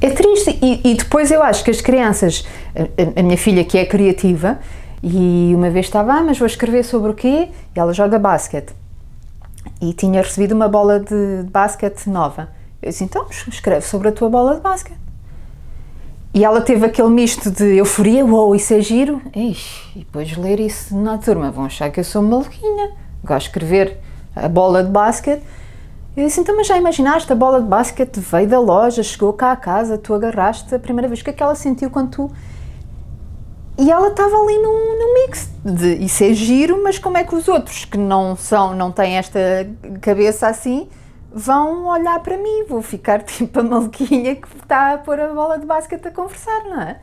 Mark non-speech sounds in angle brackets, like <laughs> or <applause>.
É triste e, e, depois eu acho que as crianças, a, a, minha filha que é criativa, e uma vez estava, ah, mas vou escrever sobre o quê? E ela joga basquete. E tinha recebido uma bola de, de basquete nova. Eu disse, então escreve sobre a tua bola de basquete. E ela teve aquele misto de euforia, uou, wow, isso é giro. Ixi, e depois ler isso na turma, vão achar que eu sou maluquinha. Gosto de escrever a bola de basquete. Eu disse, então, mas já imaginaste, a bola de basquete veio da loja, chegou cá a casa, tu agarraste a primeira vez, o que é que ela sentiu quando tu... E ela estava ali num, num mix de isso é giro, mas como é que os outros que não são, não têm esta cabeça assim, vão olhar para mim, vou ficar <laughs> tipo a maluquinha que está a pôr a bola de basquete a conversar, não é?